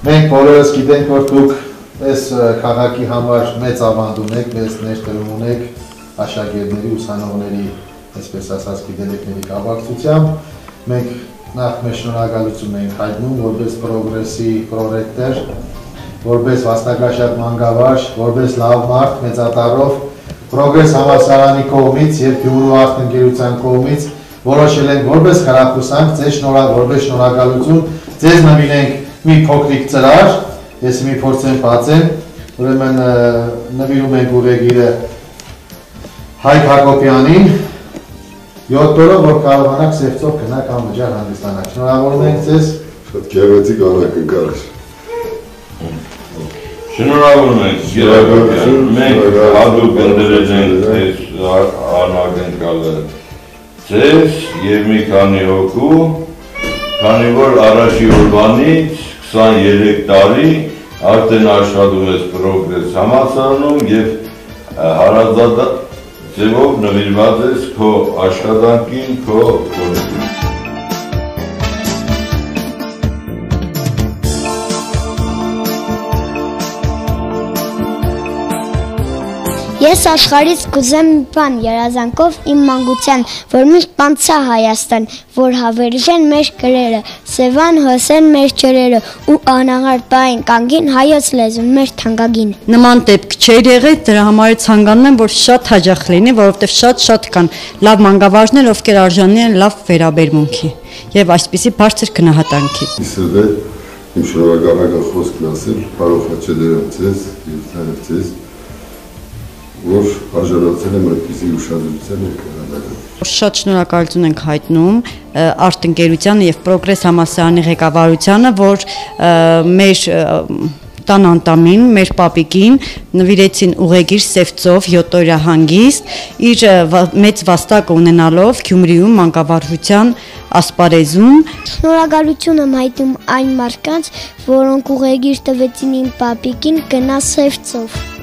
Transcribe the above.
Մենք բոլորս գիտենք, որ դուք այս քաղաքի համար մեծ ավանդ ունեք, մեծ ներդրում ունեք աշակերտների, ուսանողների, այսպես ասած, գիտելիքների կապակցությամբ։ Մենք նախ մեր շնորհակալություն ենք հայտնում որպես պրոգրեսի պրոռեկտոր, որպես վաստակաշատ մանկավարժ, որպես լավ մարդ մեծատարով պրոգրես համալսարանի կողմից եւ Գյումրու արտնգերության կողմից որոշել ենք որպես խրախուսանք ձեզ շնորհալ որպես շնորհակալություն ձեզ նվիրենք մի փոքրիկ ծրար ես մի փորձեմ բացեմ ուրեմն նվիրում ենք ուղեգիրը Հայկ Հակոբյանին 7 օրը որ կարողանաք սերծով գնաք անվճար հանդիսանաք։ Շնորհավորում ենք ձեզ։ Շատ գեղեցիկ անակնկալ։ Շնորհավորում ենք Գերագորյան։ Մենք հատուկ ընդրել ենք այս անակնկալը ձեզ եւ մի քանի հոգու, քանի որ առաջի օրվանից 23 տարի արդեն աշխատում ես պրոգրես համալսարանում եւ հարազատ ձևով նվիրված ես քո աշխատանքին, քո կոլեկտիվին։ Ես աշխարից կուզեմ բան երազանքով իմ մանկության, որ միշտ պանցա Հայաստան, որ հավերժեն մեր գրերը, Սևան հոսեն մեր ջրերը ու անաղարտ բային կանգին հայոց լեզուն մեր թանկագին։ Նման դեպք չէր եղել, դրա համար ցանկանում եմ, որ շատ հաջող լինի, որովհետև շատ-շատ կան լավ մանկավարժներ, ովքեր արժանի են լավ վերաբերմունքի եւ այսպիսի բարձր գնահատանքի։ Իսրվե իմ շնորհակալական խոսքն ասել, բարով հաճելերով ձեզ եւ ձեզ որ արժանացել եմ այդպիսի ուշադրության քննադատին։ Շատ շնորհակալություն ենք հայտնում արտնկերությանը եւ պրոգրես համասարանի ղեկավարությանը, որ մեր տան անտամին, մեր պապիկին նվիրեցին ուղեգիր Սևծով 7 օրյա հանգիստ, իր մեծ վաստակը ունենալով Գյումրիում մանկավարժության ասպարեզում։ Շնորհակալություն եմ հայտնում այն մարդկանց, որոնք ուղեգիր տվեցին իմ պապիկին գնա Սևծով։